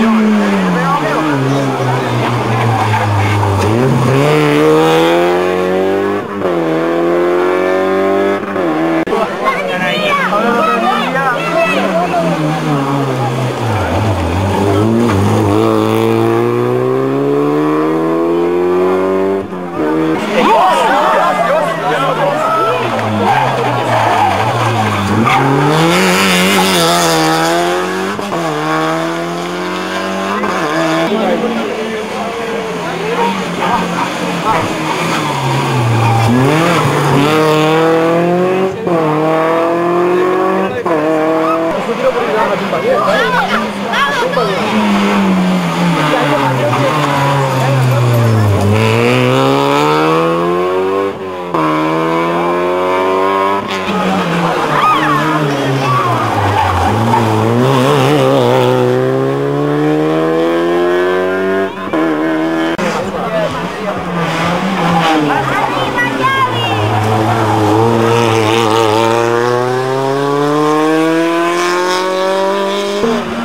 yard. Sure.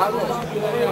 Vamos.